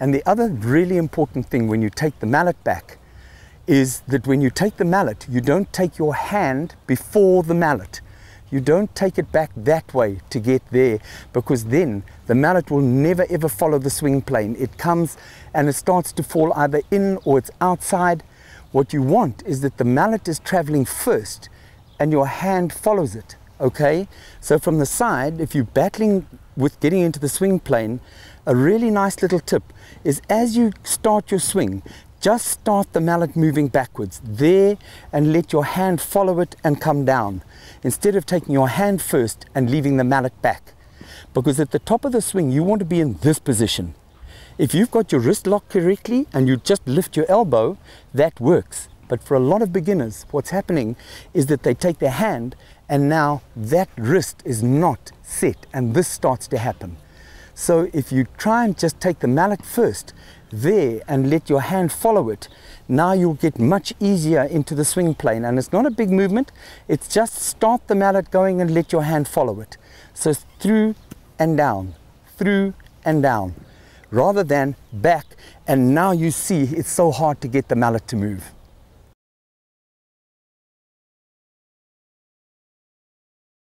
And the other really important thing when you take the mallet back is that when you take the mallet, you don't take your hand before the mallet. You don't take it back that way to get there because then the mallet will never ever follow the swing plane. It comes and it starts to fall either in or it's outside. What you want is that the mallet is traveling first and your hand follows it. Okay? So from the side, if you're battling with getting into the swing plane, a really nice little tip is as you start your swing, just start the mallet moving backwards there and let your hand follow it and come down instead of taking your hand first and leaving the mallet back. Because at the top of the swing, you want to be in this position. If you've got your wrist locked correctly and you just lift your elbow, that works. But for a lot of beginners, what's happening is that they take their hand and now that wrist is not set and this starts to happen. So if you try and just take the mallet first there and let your hand follow it, now you'll get much easier into the swing plane. And it's not a big movement, it's just start the mallet going and let your hand follow it. So through and down, through and down, rather than back. And now you see it's so hard to get the mallet to move.